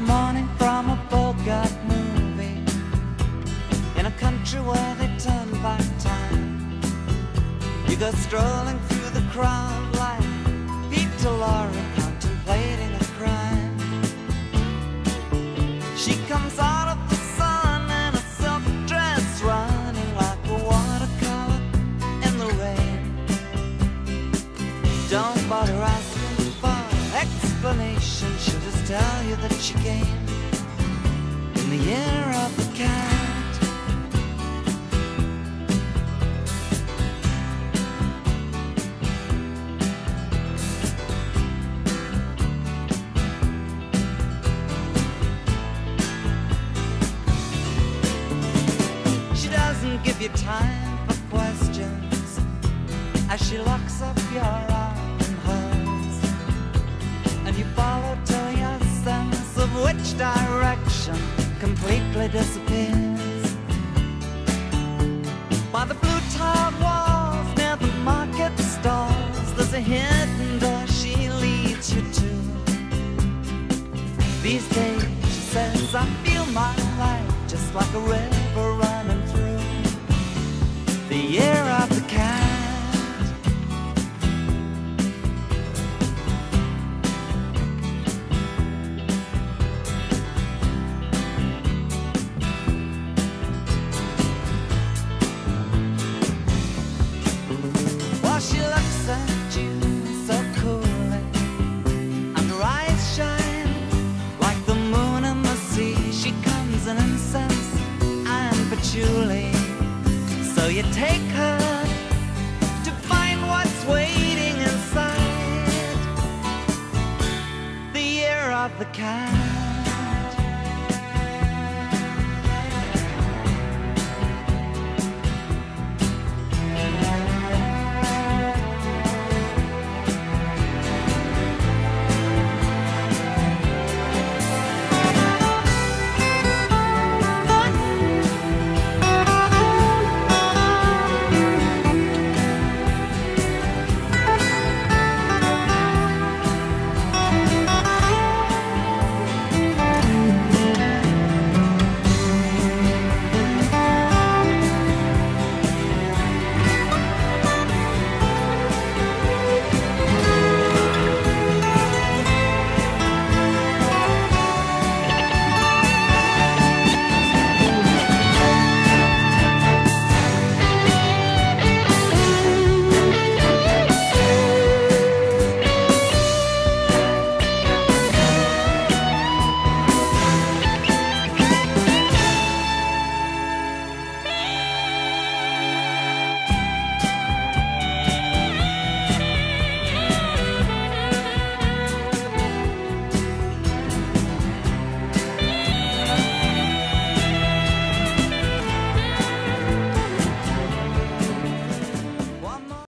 the morning from a Bogart movie in a country where they turn back time. You go strolling through the crowd like Peter Lorre contemplating a crime. She comes out of the sun in a silk dress, running like a watercolor in the rain. Don't bother asking for explanation. She'll tell you that she came in the year of the cat. She doesn't give you time for questions as she locks up your arm in hers, and you follow till sense which direction completely disappears. By the blue tiled walls near the market stalls, there's a hidden door she leads you to. These days, she says, I feel my life just like a river So you take her to find what's waiting inside the year of the cat.